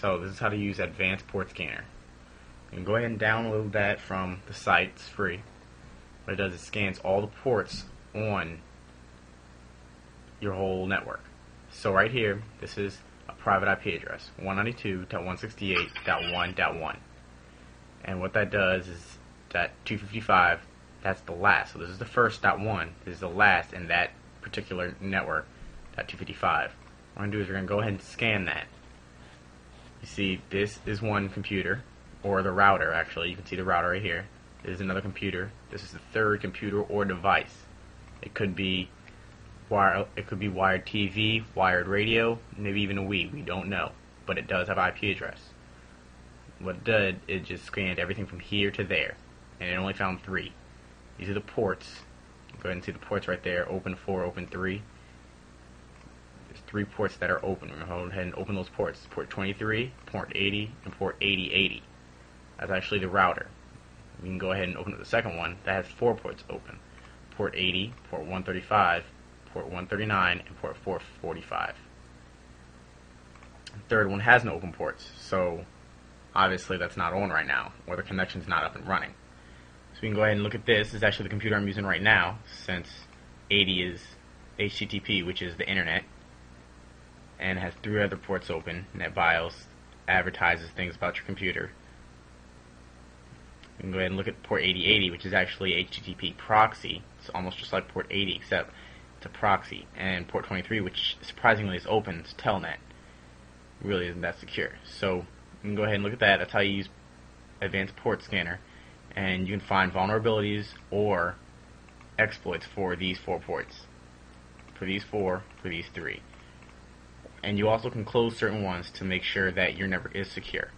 So this is how to use Advanced Port Scanner. You can go ahead and download that from the site. It's free. What it does is scans all the ports on your whole network. So right here, this is a private IP address, 192.168.1.1. And what that does is that 255, that's the last. So this is the first dot one. This is the last in that particular network, dot 255. What we're going to do is we're going to go ahead and scan that. You see, this is one computer, or the router actually. You can see the router right here. This is another computer. This is the third computer or device. It could be wire. It could be wired TV, wired radio, maybe even a Wii. We don't know, but it does have IP address. What it did, it just scanned everything from here to there, and it only found three. These are the ports. Go ahead and see the ports right there. Open four, open three. There's three ports that are open. We're going to go ahead and open those ports. Port 23, port 80, and port 8080. That's actually the router. We can go ahead and open up the second one. That has four ports open. Port 80, port 135, port 139, and port 445. The third one has no open ports, so obviously that's not on right now, or the connection's not up and running. So we can go ahead and look at this. This is actually the computer I'm using right now, since 80 is HTTP, which is the internet, and has three other ports open. NetBIOS advertises things about your computer. You can go ahead and look at port 8080, which is actually HTTP proxy. It's almost just like port 80, except it's a proxy. And port 23, which surprisingly is open, it's Telnet. Really isn't that secure. So you can go ahead and look at that. That's how you use Advanced Port Scanner. And you can find vulnerabilities or exploits for these four ports. For these four, for these three. And you also can close certain ones to make sure that your network is secure.